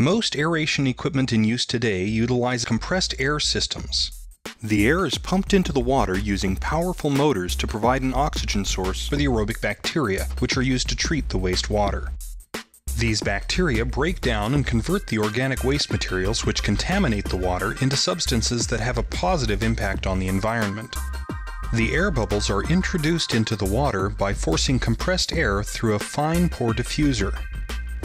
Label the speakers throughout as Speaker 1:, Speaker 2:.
Speaker 1: Most aeration equipment in use today utilize compressed air systems. The air is pumped into the water using powerful motors to provide an oxygen source for the aerobic bacteria, which are used to treat the wastewater. These bacteria break down and convert the organic waste materials which contaminate the water into substances that have a positive impact on the environment. The air bubbles are introduced into the water by forcing compressed air through a fine pore diffuser.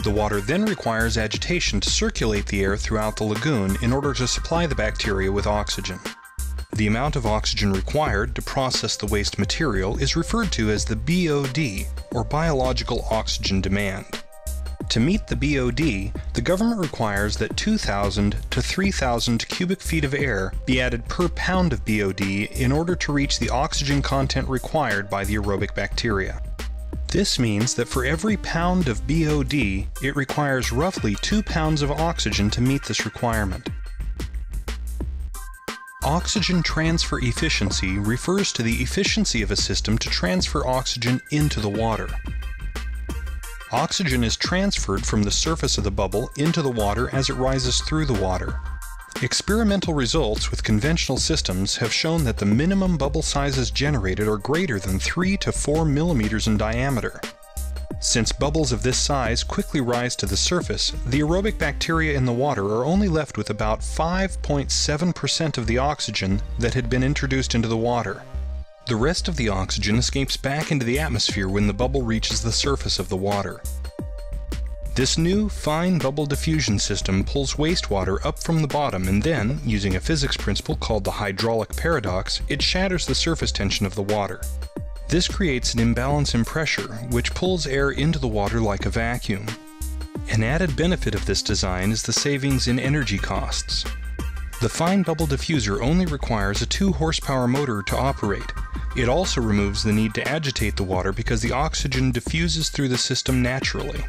Speaker 1: The water then requires agitation to circulate the air throughout the lagoon in order to supply the bacteria with oxygen. The amount of oxygen required to process the waste material is referred to as the BOD, or biological oxygen demand. To meet the BOD, the government requires that 2,000 to 3,000 cubic feet of air be added per pound of BOD in order to reach the oxygen content required by the aerobic bacteria. This means that for every pound of BOD, it requires roughly 2 pounds of oxygen to meet this requirement. Oxygen transfer efficiency refers to the efficiency of a system to transfer oxygen into the water. Oxygen is transferred from the surface of the bubble into the water as it rises through the water. Experimental results with conventional systems have shown that the minimum bubble sizes generated are greater than 3 to 4 millimeters in diameter. Since bubbles of this size quickly rise to the surface, the aerobic bacteria in the water are only left with about 5.7% of the oxygen that had been introduced into the water. The rest of the oxygen escapes back into the atmosphere when the bubble reaches the surface of the water. This new fine bubble diffusion system pulls wastewater up from the bottom and then, using a physics principle called the hydraulic paradox, it shatters the surface tension of the water. This creates an imbalance in pressure, which pulls air into the water like a vacuum. An added benefit of this design is the savings in energy costs. The fine bubble diffuser only requires a 2 horsepower motor to operate. It also removes the need to agitate the water because the oxygen diffuses through the system naturally.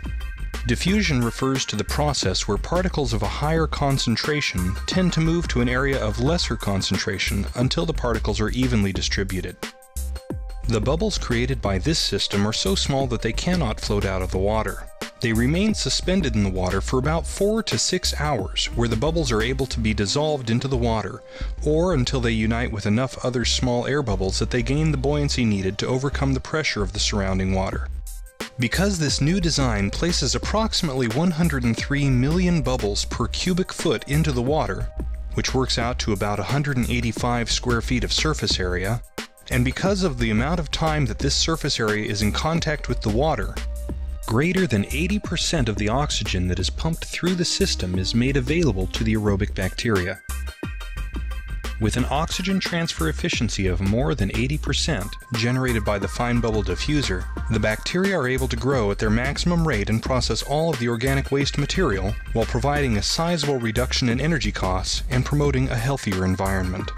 Speaker 1: Diffusion refers to the process where particles of a higher concentration tend to move to an area of lesser concentration until the particles are evenly distributed. The bubbles created by this system are so small that they cannot float out of the water. They remain suspended in the water for about 4 to 6 hours, where the bubbles are able to be dissolved into the water, or until they unite with enough other small air bubbles that they gain the buoyancy needed to overcome the pressure of the surrounding water. Because this new design places approximately 103 million bubbles per cubic foot into the water, which works out to about 185 square feet of surface area, and because of the amount of time that this surface area is in contact with the water, greater than 80% of the oxygen that is pumped through the system is made available to the aerobic bacteria. With an oxygen transfer efficiency of more than 80% generated by the fine bubble diffuser, the bacteria are able to grow at their maximum rate and process all of the organic waste material while providing a sizable reduction in energy costs and promoting a healthier environment.